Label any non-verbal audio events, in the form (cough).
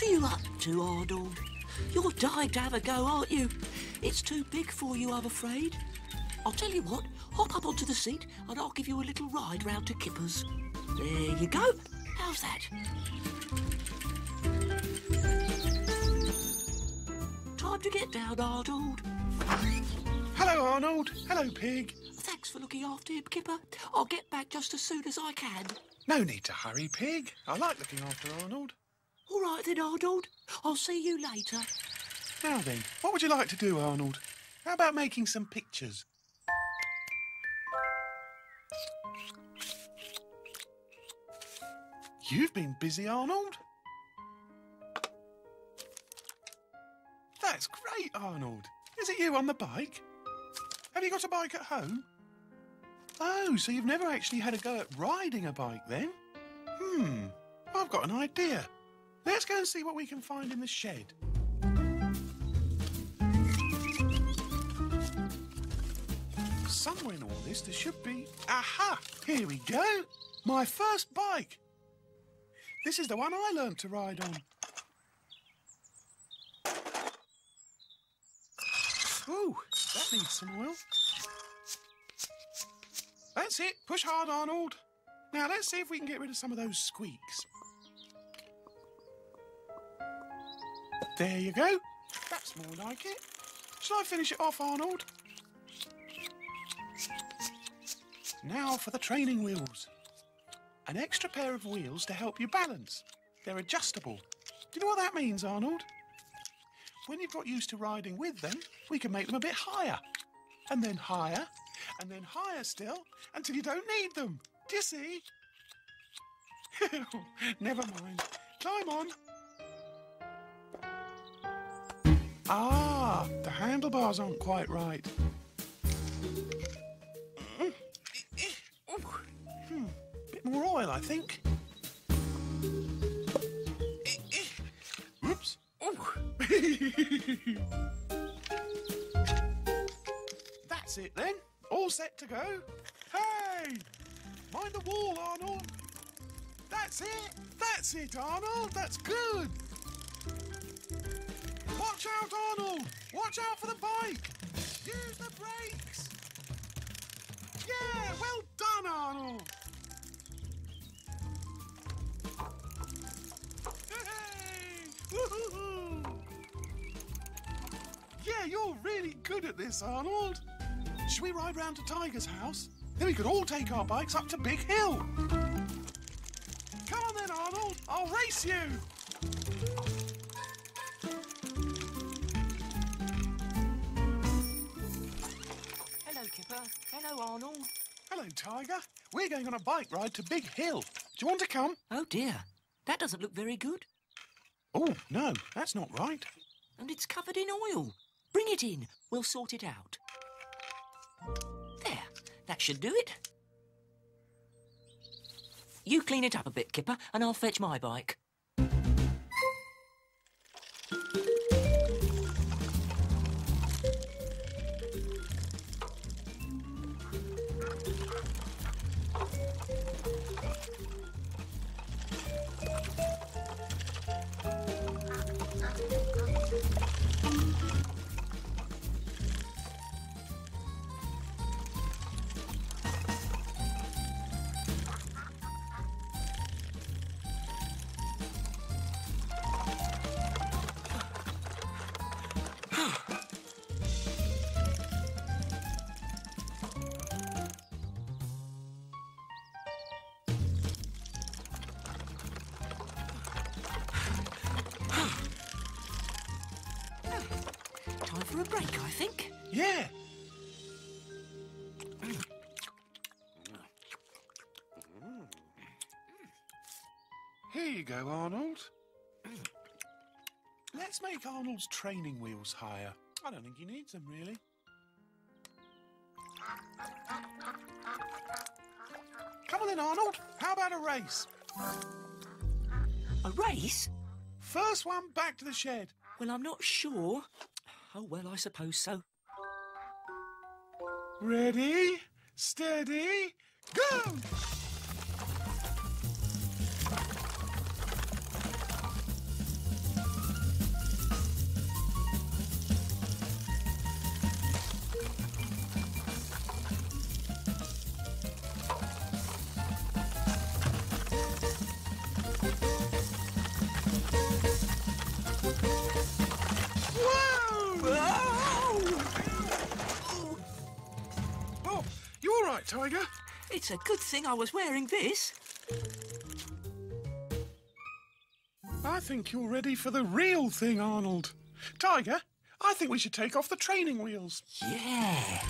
What are you up to, Arnold? You're dying to have a go, aren't you? It's too big for you, I'm afraid. I'll tell you what, hop up onto the seat and I'll give you a little ride round to Kipper's. There you go. How's that? Time to get down, Arnold. Hello, Arnold. Hello, Pig. Thanks for looking after him, Kipper. I'll get back just as soon as I can. No need to hurry, Pig. I like looking after Arnold. All right then, Arnold. I'll see you later. Now then, what would you like to do, Arnold? How about making some pictures? You've been busy, Arnold. That's great, Arnold. Is it you on the bike? Have you got a bike at home? Oh, so you've never actually had a go at riding a bike then? Hmm, I've got an idea. Let's go and see what we can find in the shed. Somewhere in all this, there should be. Aha! Here we go! My first bike! This is the one I learned to ride on. Ooh, that needs some oil. That's it. Push hard, Arnold. Now let's see if we can get rid of some of those squeaks. There you go. That's more like it. Shall I finish it off, Arnold? Now for the training wheels. An extra pair of wheels to help you balance. They're adjustable. Do you know what that means, Arnold? When you've got used to riding with them, we can make them a bit higher. And then higher, and then higher still, until you don't need them. Do you see? (laughs) Never mind. Climb on. Ah, the handlebars aren't quite right. Hmm, bit more oil, I think. Oops. That's it then. All set to go. Hey! Mind the wall, Arnold. That's it. That's it, Arnold. That's good. Watch out, Arnold! Watch out for the bike! Use the brakes! Yeah, well done, Arnold! Hey! Yeah, you're really good at this, Arnold. Should we ride round to Tiger's house? Then we could all take our bikes up to Big Hill. Come on then, Arnold. I'll race you. Tiger. We're going on a bike ride to Big Hill. Do you want to come? Oh dear, that doesn't look very good. Oh, no, that's not right. And it's covered in oil. Bring it in. We'll sort it out. There, that should do it. You clean it up a bit, Kipper, and I'll fetch my bike. Time for a break, I think. Yeah. Here you go, Arnold. Let's make Arnold's training wheels higher. I don't think he needs them, really. Come on then, Arnold. How about a race? A race? First one back to the shed. Well, I'm not sure. Oh, well, I suppose so. Ready, steady, go! Tiger. It's a good thing I was wearing this. I think you're ready for the real thing, Arnold. Tiger, I think we should take off the training wheels. Yeah.